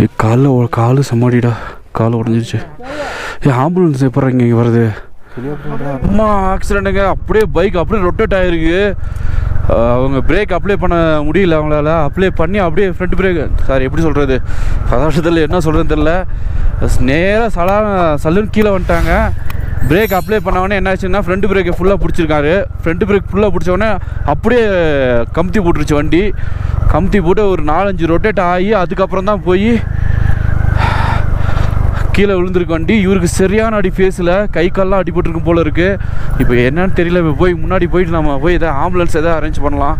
ஏ காலில் காலு சமாடிடா கால் உடஞ்சிருச்சு. ஏ ஆம்புலன்ஸ் எப்போ இங்கே வருது அம்மா ஆக்சிடெண்ட்டுங்க அப்படியே பைக் அப்படியே ரொட்டேட் ஆகிருக்கு அவங்க பிரேக் அப்ளை பண்ண முடியல அவங்களால. அப்ளை பண்ணி அப்படியே ஃப்ரண்ட் பிரேக் சார் எப்படி சொல்கிறது பதார்த்தத்தில் என்ன சொல்கிறதுன்னு தெரில நேராக சலா சல்லுன்னு கீழே வந்துட்டாங்க. பிரேக் அப்ளை பண்ணவொடனே என்ன ஆச்சுன்னா ஃப்ரண்ட் பிரேக்கை ஃபுல்லாக பிடிச்சிருக்காரு. ஃப்ரண்ட் பிரேக் ஃபுல்லாக பிடிச்சவொடனே அப்படியே கமுத்தி போட்டுருச்சு வண்டி. கமுத்தி போட்டு ஒரு நாலஞ்சு ரொட்டேட் ஆகி அதுக்கப்புறம் தான் போய் கீழே விழுந்திருக்கு வண்டி இவருக்கு சரியான அடி ஃபேஸில் கை கால்லாம் அடிபட்டிருக்கும் போல இருக்கு. இப்போ என்னன்னு தெரியல இப்போ போய் முன்னாடி போயிட்டு நம்ம போய் எதாவது ஆம்புலன்ஸ் எதாவது அரேஞ்ச் பண்ணலாம்.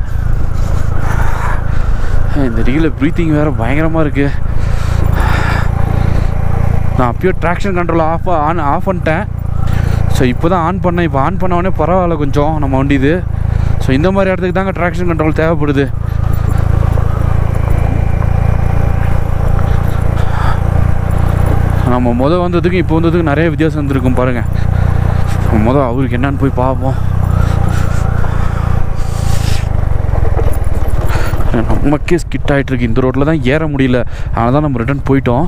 இந்த ரீல ப்ரீத்திங் வேறு பயங்கரமாக இருக்குது நான் அப்பயோ traction control off on off பண்ணிட்டேன். ஸோ இப்போ தான் ஆன் பண்ணேன். இப்போ ஆன் பண்ண உடனே பரவாயில்ல கொஞ்சம் நம்ம வண்டி இது. ஸோ இந்த மாதிரி இடத்துக்கு தாங்க ட்ராக்ஷன் கண்ட்ரோல் தேவைப்படுது. நம்ம மொதல் வந்ததுக்கும் இப்போ வந்ததுக்கும் நிறைய வித்தியாசம் இருந்திருக்கும் பாருங்கள் மொதல் அவருக்கு என்னன்னு போய் பார்ப்போம். நமக்கே ஸ்கிட் ஆகிட்டு இந்த ரோட்டில் தான் ஏற முடியல. அதனால தான் நம்ம ரிட்டர்ன் போயிட்டோம்.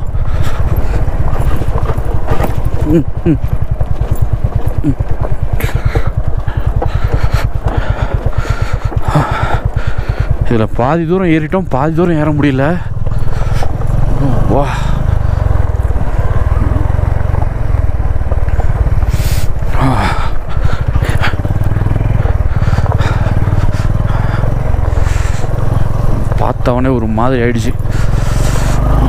இதில் பாதி தூரம் ஏறிட்டோம். பாதி தூரம் ஏற முடியல. வா. பார்த்தவொடனே ஒரு மாதிரி ஆயிடுச்சு.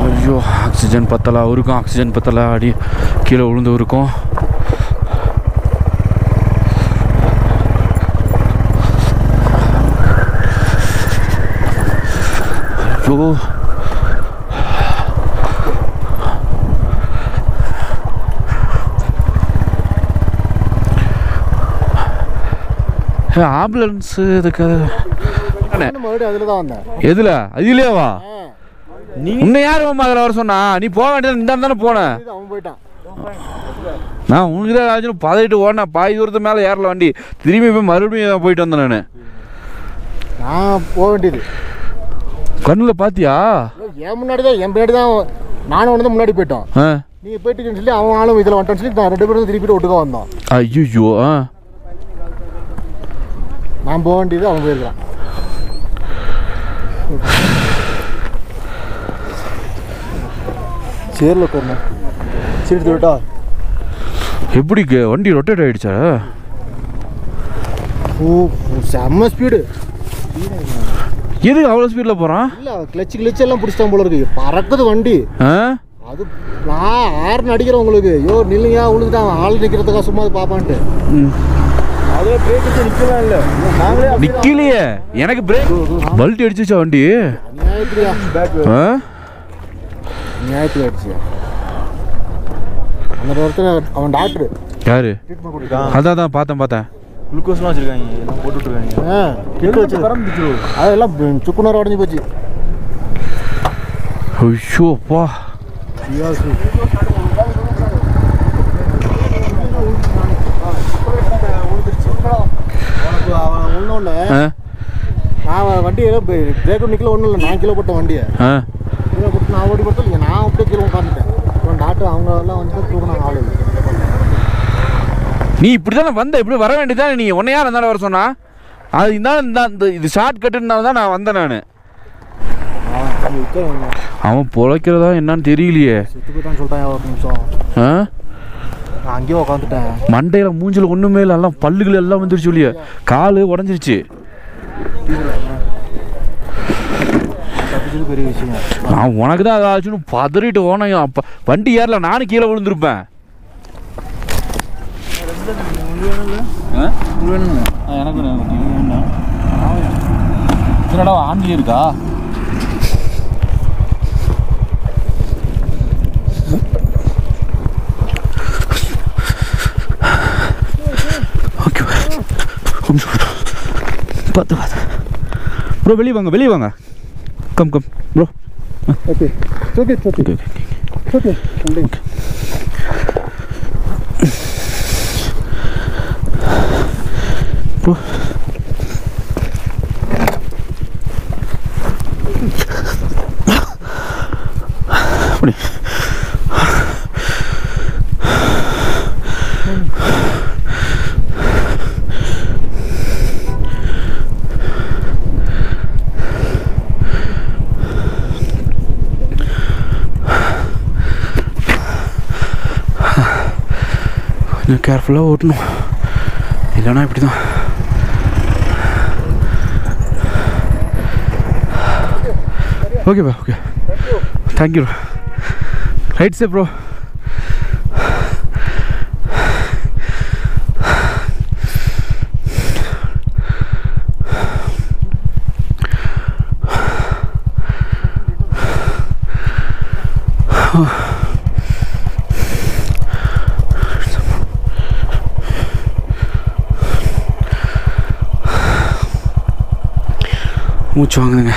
ஐயோ ஆக்சிஜன் பத்தலை அவருக்கும் ஆக்சிஜன் பத்தலை அடி கீழே விழுந்தவருக்கும். ஐயோ. ஆம்புலன்ஸு இதுக்கு நானும் மறுபடியும் அதில் தான் வந்தேன். எதுல? அதுலயேவா நீ உன்னை யார் மாமா அதில் வர சொன்னா? நீ போக வேண்டியது இந்த தானே போன. இது அவன் போயிட்டான். நான் உனக்கு தான் ஏதாச்சும் பதவிட்டு ஓடினா பாதி தூரத்து மேலே ஏறல வண்டி. திரும்பி போய் மறுபடியும் போயிட்டு வந்தேன் நான். நான் போக வேண்டியது. கண்ணில் பாத்தியா? ஐயோ, என் முன்னாடி தான் என் பின்னாடி தான் நானும் வந்து முன்னாடி போயிட்டோம். ஆ. நீங்கள் போயிட்டுன்னு சொல்லி அவன் ஆளும் இதில் வந்துட்டோன்னு சொல்லி நான் ரெண்டு பேரும் திருப்பிட்டு ஒட்டுக்க வந்தோம். ஐயோ ஆ. நான் போக வேண்டியது அவன் போயிருக்கான் சேரில் உட்காரணும் சீட்டு விட்டா எப்படி வண்டி ரொட்டேட் ஆயிடுச்சா? ஓ செம்ம ஸ்பீடு எதுக்கு அவ்வளோ ஸ்பீடில் போகிறான் இல்லை கிளச்சு கிளச்சு எல்லாம் பிடிச்சிட்டான் போல இருக்கு. பறக்குது வண்டி. அது நான் ஆறுன்னு அடிக்கிறேன் உங்களுக்கு. ஐயோ நில்லுங்க விழுந்துட்டான் ஆள் நிற்கிறதுக்கா சும்மா அது பார்ப்பான்ட்டு நிக்கலையே. எனக்கு பிரேக் பல்ட்டி அடிச்சுச்சா வண்டி? நியாயத்துக்கு ஆயிடுச்சு அந்த ஒருத்தர் அவன் டாக்டர் யாரு? அதான் அதான் பார்த்தேன் பார்த்தேன். குளுக்கோஸ்லாம் வச்சிருக்காங்க எல்லாம் போட்டுட்டு இருக்காங்க ஆ கிட்ட வச்சு அதெல்லாம் சுக்குநூறு உடஞ்சி போச்சு. ஐயோ அப்பா. உனக்கு அவன் ஒன்றும் இல்லை ஆ? நான் வண்டியில் பிரேக்கும் நிற்கல ஒன்றும் இல்லை நான் கிலோ போட்ட வண்டியை. ஆ? கீழே போட்டு நான் ஓடி போட்டு இல்லை நான் அப்படியே கீழே உட்காந்துட்டேன் அப்புறம் டாக்டர் அவங்க எல்லாம் வந்து தூக்கினாங்க ஆள். இல்லை நீ இப்படி தானே வந்த இப்படி வர வேண்டியதானே நீ? உன்னை யார் இருந்தாலும் வர சொன்னா? அது இருந்தாலும் இந்த இது ஷார்ட் கட்டுனால தான் நான் வந்தேன் நான். அவன் பொழைக்கிறதா என்னன்னு தெரியலையே. ஆ? அங்கேயே உட்காந்துட்டேன் மண்டையில் மூஞ்சில் ஒன்றுமே இல்லை எல்லாம் பல்லுகள் எல்லாம் வந்துருச்சு இல்லையே கால் உடஞ்சிருச்சு. தப்பிச்சது பெரிய விஷயம். நான் உனக்கு தான் ஏதாச்சும் பதறிட்டு ஓனையும் அப்போ வண்டி ஏறல நானும் கீழே விழுந்திருப்பேன். எனக்கு ஆண்டி இருக்கா? பார்த்து பார்த்து ப்ரோ வெளியே வாங்க வெளியே வாங்க. Come come bro okay okay okay okay okay bro கொஞ்சம் கேர்ஃபுல்லாக ஓட்டணும் இல்லைன்னா இப்படி தான் okay bro okay thank you right say bro மூச்சு வாங்குதுங்க.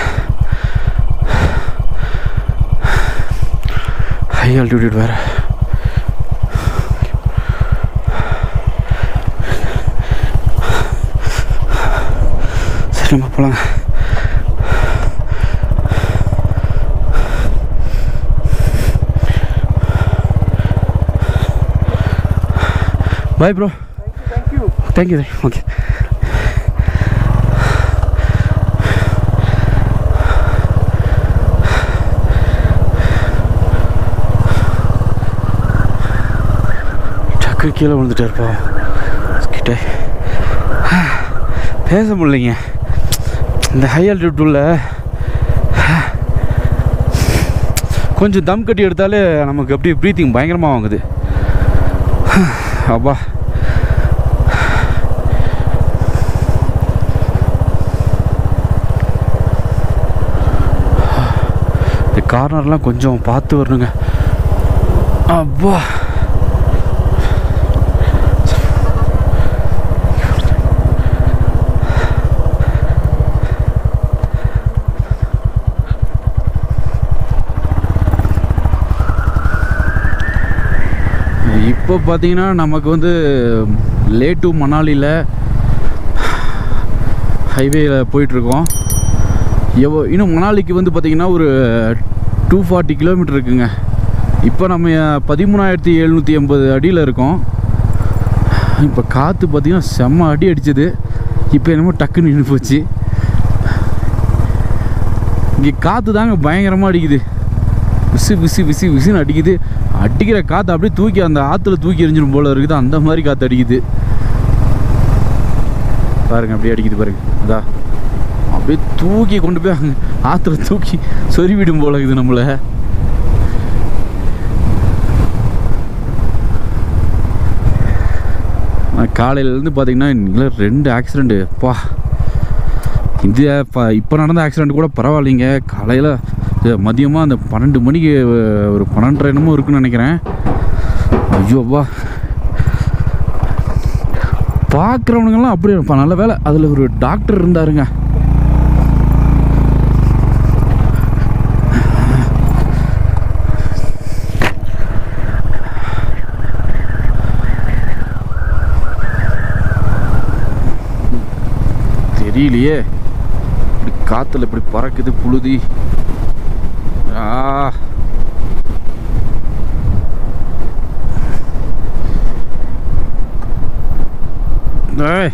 ஹை ஆல்டிடியூட் வேறு. சரி நம்ம போகலாங்க bye bro thank you thank you okay டக்கு கீழே விழுந்துட்டாருப்பா கிட்ட. பேச முடியலைங்க. இந்த ஹை ஆல்டிடியூட்டில் கொஞ்சம் தம் கட்டி எடுத்தாலே நமக்கு அப்படியே ப்ரீத்திங் பயங்கரமாக வாங்குது. அப்பா. இந்த கார்னர்லாம் கொஞ்சம் பார்த்து வரணுங்க. அப்பா. இப்போ பார்த்தீங்கன்னா நமக்கு வந்து லே டு மணாலியில் ஹைவேயில் போயிட்டுருக்கோம். எவ்வளோ இன்னும் மணாலிக்கு வந்து பார்த்திங்கன்னா ஒரு டூ ஃபார்ட்டி கிலோமீட்டர் இருக்குங்க. இப்போ நம்ம பதிமூணாயிரத்தி எழுநூற்றி எண்பது அடியில் இருக்கோம். இப்போ காற்று பார்த்திங்கன்னா செம்ம அடி அடித்தது இப்போ என்னமோ டக்குன்னு நின்று போச்சு. இங்கே காற்று தாங்க பயங்கரமாக அடிக்குது. விசு விசு விசு விசுன்னு அடிக்குது. அடிக்கிற காற்று அப்படியே தூக்கி அந்த ஆற்றுல தூக்கி எரிஞ்சிடும் போல இருக்குது. அந்த மாதிரி காற்று அடிக்குது. பாருங்க அப்படியே அடிக்குது பாருங்க. அதா அப்படியே தூக்கி கொண்டு போய் அங்க ஆற்றுல தூக்கி சொறிவிடும் போல இருக்குது நம்மளை. காலையிலேருந்து பார்த்தீங்கன்னா ரெண்டு ஆக்சிடெண்ட்டு பா. இது இப்போ இப்போ நடந்த ஆக்சிடெண்ட் கூட பரவாயில்லைங்க. காலையில் மதியமாக அந்த பன்னெண்டு மணிக்கு ஒரு பன்னெண்டரை என்னமோ இருக்குன்னு நினைக்கிறேன். ஐயோப்பா பார்க்குறவனுங்கெல்லாம் அப்படியே இருப்பா நல்ல வேலை. அதில் ஒரு டாக்டர் இருந்தாருங்க. தெரியலையே. இப்படி காற்றுல இப்படி பறக்குது புழுதி. ஆ. ஏய்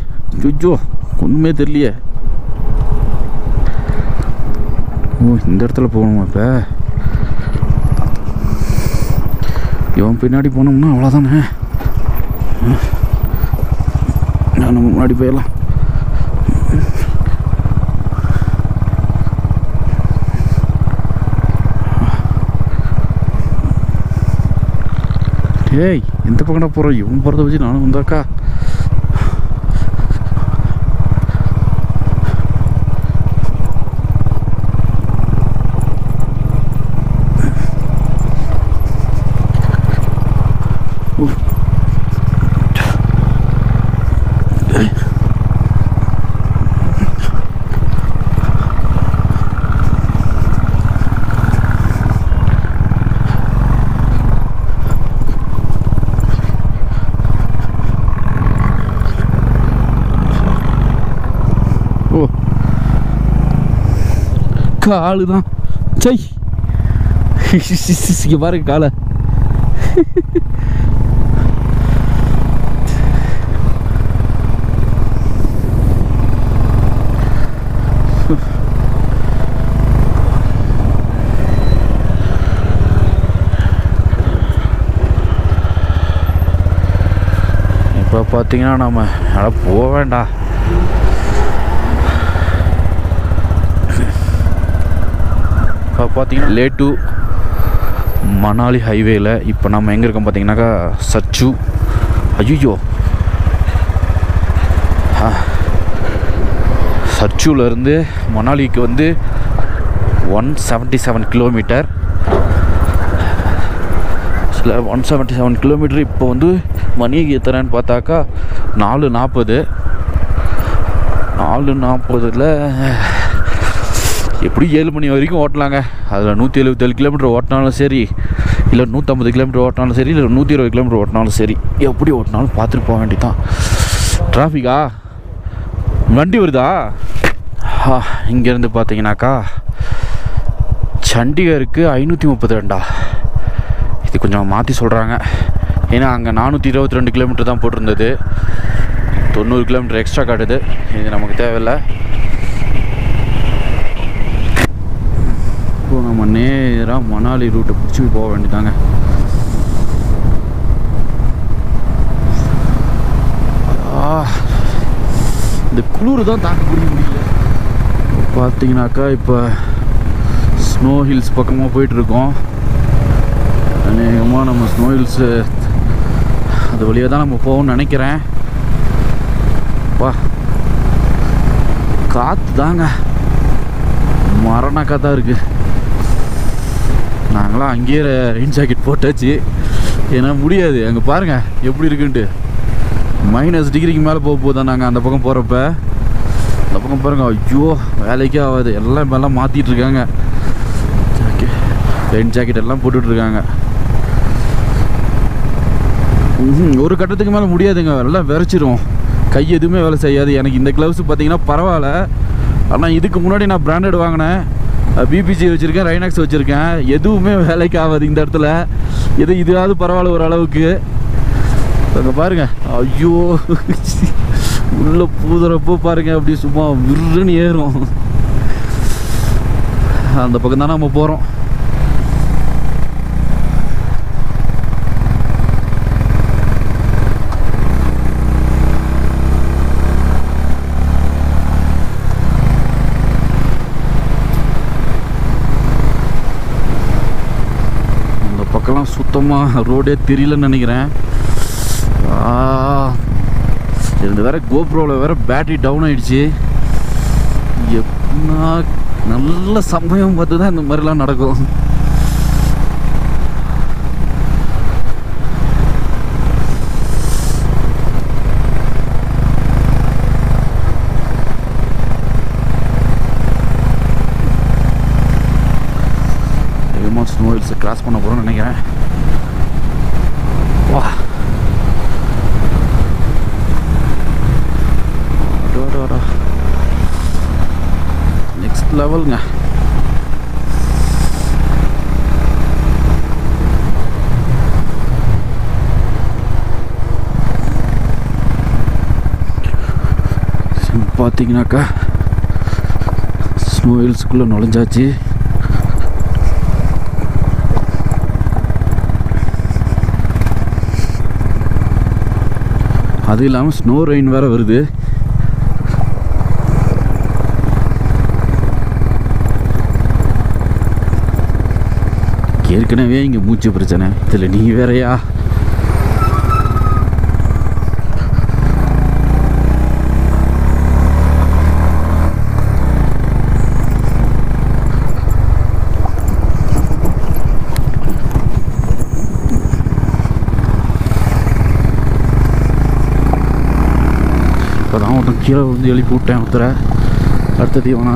ஒன்றுமே தெரியலையே. ஓ இந்த இடத்துல போகணுமா இப்போ? இவன் பின்னாடி போனோம்னா அவ்வளோதானே நான் நம்ம முன்னாடி போயிடலாம். ஏய் எந்த பக்கம்டா போகிறோம் இவன் போகிறத வச்சு நானும் வந்தாக்கா? காலு தான் சை இங்கே பாருங்க காலை. இப்போ பார்த்தீங்கன்னா நம்ம அட போக வேண்டாம். பார்த்தீங்கன்னா லே டு மணாலி ஹைவேயில் இப்போ நம்ம எங்கே இருக்கோம் பார்த்தீங்கன்னாக்கா சச்சு. ஐயோ சச்சுலேருந்து மணாலிக்கு வந்து ஒன் செவன்ட்டி செவன் கிலோமீட்டர் சில ஒன் செவன்ட்டி செவன் கிலோமீட்டர் இப்போ வந்து மணி எத்தனைன்னு பார்த்தாக்கா நாலு நாற்பது நாலு நாற்பதில் எப்படி ஏழு மணி வரைக்கும் ஓட்டலாங்க? அதில் நூற்றி எழுபத்தேழு கிலோமீட்டர் ஓட்டினாலும் சரி இல்லை நூற்றம்பது கிலோமீட்டர் ஓட்டினாலும் சரி இல்லை நூற்றி இருபது கிலோமீட்டர் ஓட்டினாலும் சரி எப்படி ஓட்டினாலும் பார்த்துட்டு போக வேண்டியதான் டிராஃபிக்கா வண்டி வருதா? இங்கேருந்து பார்த்தீங்கன்னாக்கா சண்டிகருக்கு ஐநூற்றி முப்பத்தி ரெண்டா? இது கொஞ்சம் மாற்றி சொல்கிறாங்க ஏன்னா அங்கே நானூற்றி இருபத்தி ரெண்டு கிலோமீட்டர் தான் போட்டிருந்தது. தொண்ணூறு கிலோமீட்டர் எக்ஸ்ட்ரா காட்டுது. இது நமக்கு தேவையில்லை இப்போ நம்ம நேராக மணாலி ரூட்டை பிடிச்சி போக வேண்டியதாங்க. ஆ, இந்த குளிர் தான் தாக்க பிடிக்க முடியல. பார்த்தீங்கன்னாக்கா இப்போ ஸ்னோ ஹில்ஸ் பக்கமாக போயிட்டுருக்கோம். அநேகமாக நம்ம ஸ்னோ ஹில்ஸு அது வழியாக தான் நம்ம போகணும்னு நினைக்கிறேன். வா. காற்று தாங்க. மரண காத்தா இருக்குது நாங்களாம் அங்கேயே ரெயின் ஜாக்கெட் போட்டாச்சு. ஏன்னா முடியாது. அங்கே பாருங்கள் எப்படி இருக்குன்ட்டு. மைனஸ் டிகிரிக்கு மேலே போக போதா நாங்கள் அந்த பக்கம் போகிறப்ப அந்த பக்கம் பாருங்க ஐயோ வேலைக்கே ஆகாது. எல்லாம் இப்போ எல்லாம் மாற்றிட்டு இருக்காங்க. ஜாக்கெட் ரெயின் ஜாக்கெட் எல்லாம் போட்டுட்ருக்காங்க ம்ஹும். ஒரு கட்டத்துக்கு மேலே முடியாதுங்க. எல்லாம் விரைச்சிரும் கை எதுவுமே வேலை செய்யாது. எனக்கு இந்த க்ளவுஸ் பார்த்தீங்கன்னா பரவாயில்ல. ஆனால் இதுக்கு முன்னாடி நான் பிராண்டட் வாங்கினேன். பிபிசி வச்சுருக்கேன் ரைனாக்ஸ் வச்சுருக்கேன். எதுவுமே வேலைக்கு ஆகாது இந்த இடத்துல. எது இதுவாவது பரவாயில்ல ஒரு அளவுக்கு. அங்கே பாருங்க. ஐயோ உள்ளே பூதுறப்போ பாருங்கள் அப்படி சும்மா விருன்னு ஏறும். அந்த பக்கம் தான் நம்ம போகிறோம் அந்த பக்கம்லாம் சுத்தமாக ரோடே தெரியலன்னு நினைக்கிறேன். ஆ, இது வேற கோப்ரோவில் வேற பேட்டரி டவுன் ஆகிடுச்சு எப்படின்னா நல்ல சமயம் பார்த்து தான் இந்த மாதிரிலாம் நடக்கும். ஸ்னோ ஹில்ஸை கிராஸ் பண்ண போகிறோம்னு நினைக்கிறேன் வா நெக்ஸ்ட் லெவலுங்க பார்த்தீங்கன்னாக்கா ஸ்னோ ஹில்ஸுக்குள்ளே நுழைஞ்சாச்சு அது இல்லாமல் ஸ்னோ ரெயின் வேறு வருது ஏற்கனவே இங்கே மூச்சு பிரச்சனை. இதில் நீ வேறையா? இப்போ தான் ஒருத்தன் கீழே வந்து எழுப்பி விட்டேன் ஒருத்தரை. அடுத்தது இவனா.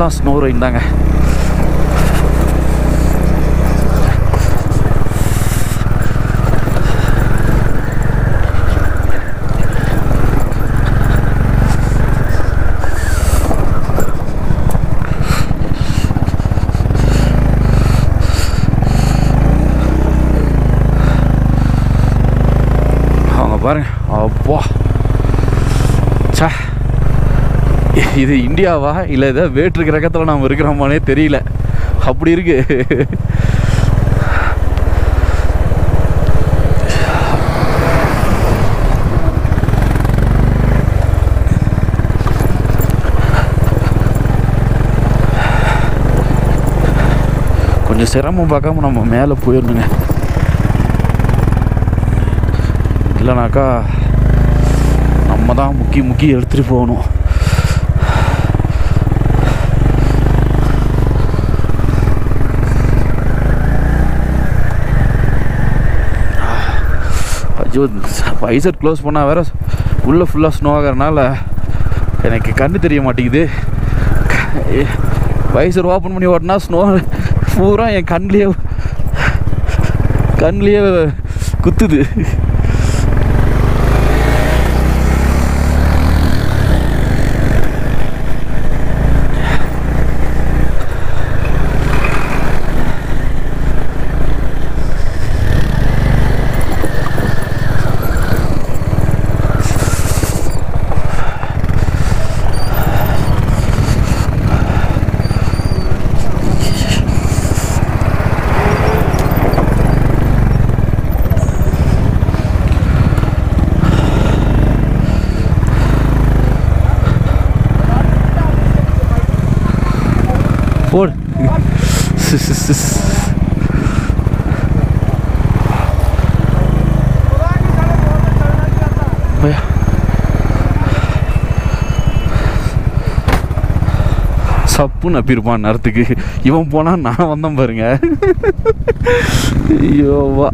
ஃபுல்லாக ஸ்னோ ரெயின் தாங்க அவங்க பாருங்க அப்பா சே இது இந்தியாவா இல்லை ஏதோ வேற்று கிரகத்தில் நாம் இருக்கிறோமானே தெரியல. அப்படி இருக்கு. கொஞ்சம் சிரமம் பார்க்காம நம்ம மேலே போயிடணுங்க. இல்லைனாக்கா நம்ம தான் முக்கி முக்கி எடுத்துகிட்டு போகணும். ஐயோ வைசர் க்ளோஸ் பண்ணால் வேறு உள்ளே ஃபுல்லாக ஸ்னோ ஆகிறனால எனக்கு கண்ணு தெரிய மாட்டேங்குது. வைசர் ஓப்பன் பண்ணி ஓட்டினா ஸ்னோ பூரா என் கண்லேயே கண்லேயே குத்துது. Is oh, சப்பு நப்பிருப்பான் நேரத்துக்கு. இவன் போனால் நான் வந்தேன் பாருங்க. ஐயோவா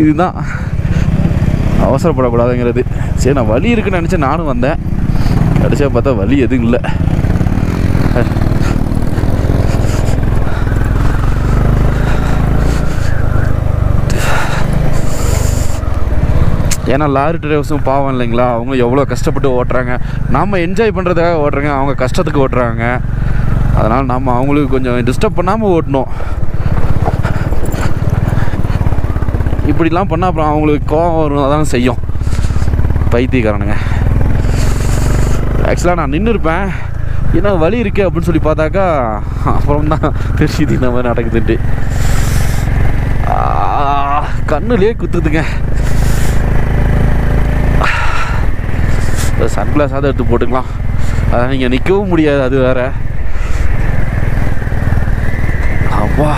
இதுதான். அவசரப்படக்கூடாதுங்கிறது. சரி நான் வலி இருக்குன்னு நினச்சேன் நானும் வந்தேன். கடைசியாக பார்த்தா வலி எதுவும் இல்லை. ஏன்னா லாரி டிரைவர்ஸும் பாவம் இல்லைங்களா? அவங்க எவ்வளோ கஷ்டப்பட்டு ஓட்டுறாங்க. நாம் என்ஜாய் பண்ணுறதுக்காக ஓட்டுறாங்க. அவங்க கஷ்டத்துக்கு ஓட்டுறாங்க. அதனால் நம்ம அவங்களுக்கு கொஞ்சம் டிஸ்டர்ப் பண்ணாமல் ஓட்டணும். இப்படிலாம் பண்ணால் அப்புறம் அவங்களுக்கு கோவம் வரும் அதான் செய்யும். பைத்தியக்காரனுங்க. ஆக்சுவலாக நான் நின்று இருப்பேன் ஏன்னா வலி இருக்கே அப்படின்னு சொல்லி பார்த்தாக்கா அப்புறம் தான் தெரியுது இந்த மாதிரி நடக்குதுன்ட்டு. கண்ணுலேயே கண்ணுலயே குத்துதுங்க. சன்கிளாஸாவது எடுத்து போட்டுக்கலாம். அதான் நீங்கள் நிற்கவும் முடியாது அது வேற. அப்பா.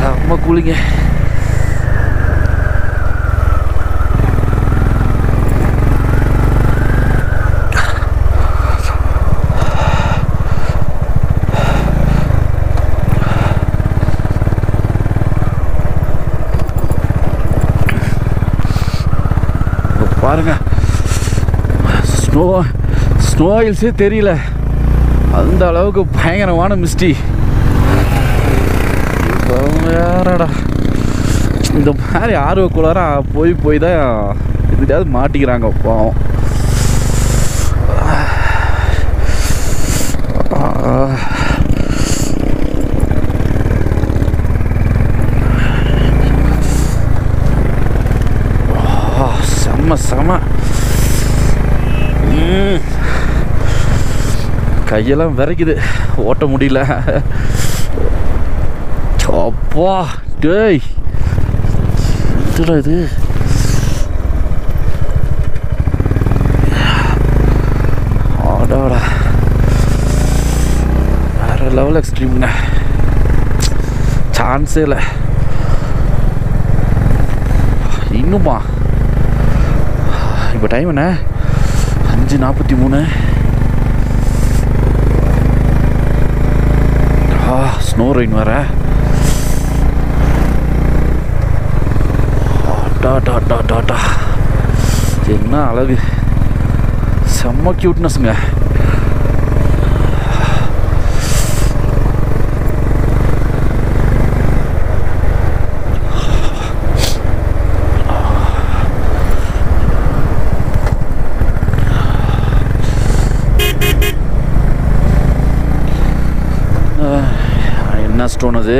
செம்ம கூலிங்க பாருங்க ஸ்னோ ஸ்னோ ஹில்ஸே தெரியல அந்த அளவுக்கு பயங்கரமான மிஸ்டி வேறடா இந்த மாதிரி ஆர்வக்குள்ளார போய் போய் தான் இதுக்காவது மாட்டிக்கிறாங்க பாவம். செம்ம செம கையெல்லாம் விரைக்குது. ஓட்ட முடியல. அப்பா டேய் என்னடா இது ஆடாடா வேற லெவல் எக்ஸ்ட்ரீம்ங்க சான்ஸே இல்லை இன்னுமா இப்போ டைம் என்ன அஞ்சு நாற்பத்தி மூணு ஆ ஸ்னோ ரெயின் வேறு டாட்டா டாட்டா என்ன அழகு. செம்ம க்யூட்னஸ்ங்க என்ன ஸ்டோன் அது?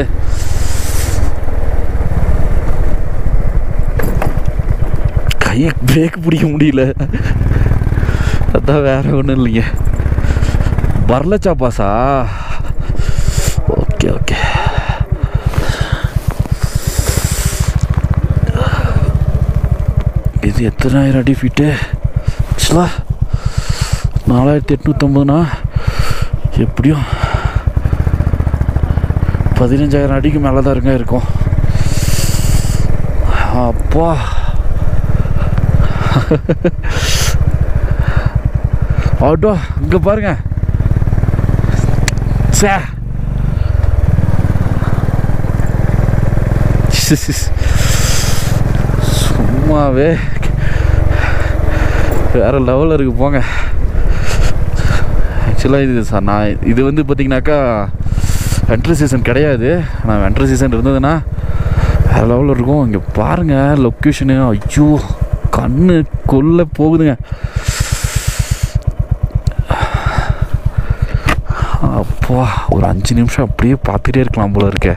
பிரேக் பிரேக் பிடிக்க முடியல. அதான் வேற ஒன்றும் இல்லைங்க. வரலச்சா பாசா ஓகே ஓகே. இது எத்தனாயிரம் அடி ஃபீட்டு ஆக்சுவலா நாலாயிரத்தி எட்நூற்றம்பதுனா எப்படியும் பதினஞ்சாயிரம் அடிக்கு மேலே தான் இருங்க இருக்கும். அப்பா. ஆட்டோ இங்க பாருங்க சே சும்மாவே வேற லெவலில் இருக்கு போங்க. ஆக்சுவலாக இது சார் நான் இது வந்து பார்த்தீங்கன்னாக்கா வென்ட்ரி சீசன் கிடையாது. ஆனால் வென்ட்ரு சீசன் இருந்ததுன்னா வேறு லெவலில் இருக்கும். இங்கே பாருங்கள் லொக்கேஷனு ஐயோ. கண்ணுக்குள்ளே போகுதுங்க. அப்பா ஒரு அஞ்சு நிமிஷம் அப்படியே பார்த்துட்டே இருக்கலாம் போல இருக்கே.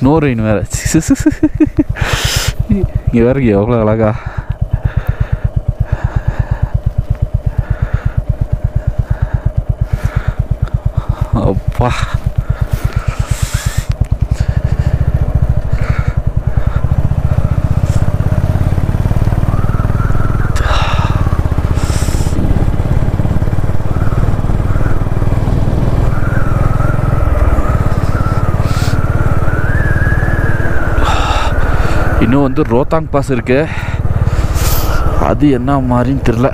ஸ்னோ ரெயின் வேறு. இங்கே வேற எவ்வளோ அழகா. அப்பா. இன்னும் வந்து ரோத்தாங் பாஸ் இருக்கு. அது என்ன மாதிரின்னு தெரில.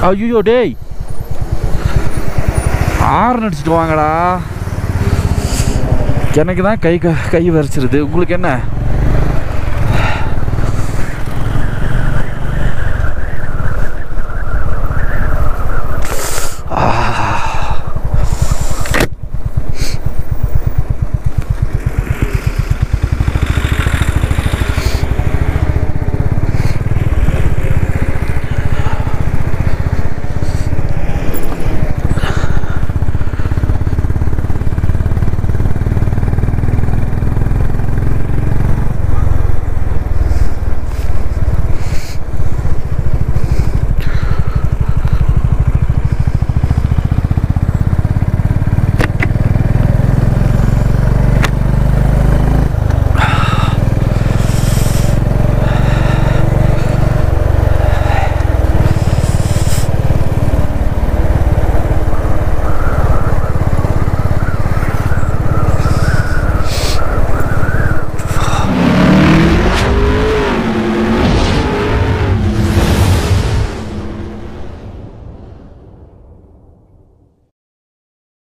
ஐயோ டேய். ஆறு அடிச்சிட்டு வாங்கடா. எனக்கு தான் கை க- கை வரைச்சிருது. உங்களுக்கு என்ன?